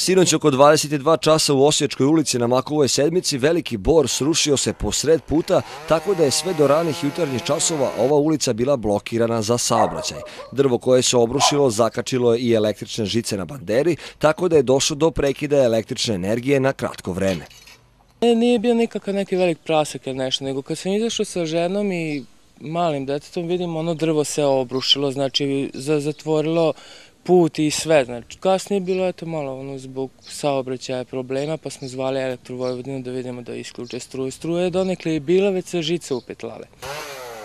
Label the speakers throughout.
Speaker 1: Sinoć oko 22 časa u Osječkoj ulici na Makovoj sedmici veliki bor srušio se posred puta tako da je sve do ranih jutarnjih časova ova ulica bila blokirana za saobraćaj. Drvo koje se obrušilo zakačilo je i električne žice na banderi tako da je došlo do prekida električne energije na kratko vreme.
Speaker 2: E, nije bio nikakav neki velik prasak ili nešto, nego kad sam izašao sa ženom i malim detetom vidim ono drvo se obrušilo, znači zatvorilo put i sve. Znači, kasnije je bilo eto malo ono, zbog saobraćaja problema, pa smo zvali elektrovojvodinu da vidimo da isključe struje. Struje je donekle i bila, već se žice upetlale.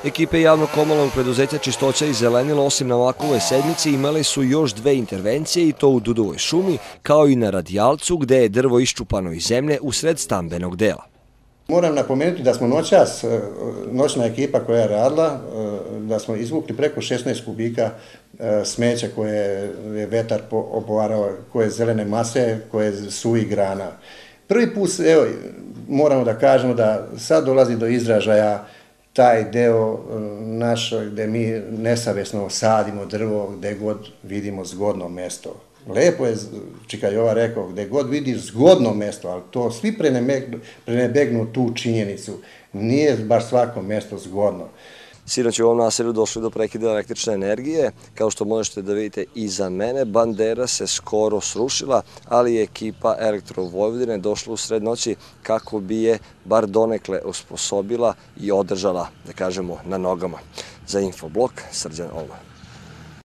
Speaker 1: Ekipe javnog komunalnog preduzeća Čistoća i Zelenilo, osim na ovakvoj sedmici, imali su još dve intervencije i to u Dudovoj šumi, kao i na radijalcu, gde je drvo iščupano iz zemlje usred stambenog dela.
Speaker 3: Moram napomenuti da smo noćas, e, noćna ekipa koja je radila, e, da smo izvukli preko 16 kubika E, smeća koje je vetar obovarao, koje je zelene mase, koje je suvi grana. Prvi put, evo, moramo da kažemo da sad dolazi do izražaja taj deo e, našo gde mi nesavjesno sadimo drvo gde god vidimo zgodno mesto. Lepo je, Čika Jova rekao, gde god vidiš zgodno mesto, ali to svi prenebegnu tu činjenicu. Nije baš svako mesto zgodno.
Speaker 1: Sinoć u ovom naselju došli do prekida električne energije. Kao što možete da vidite iza mene, bandera se skoro srušila, ali je ekipa elektrovojvodine došla u sred noći kako bi je bar donekle usposobila i održala, da kažemo, na nogama. Za Infoblok, Srđan Olman.